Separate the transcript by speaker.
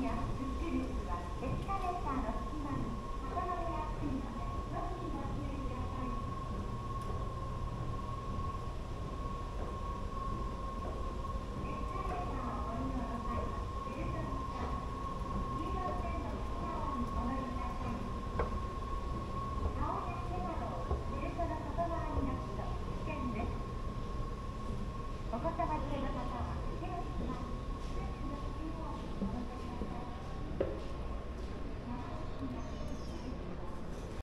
Speaker 1: Yeah.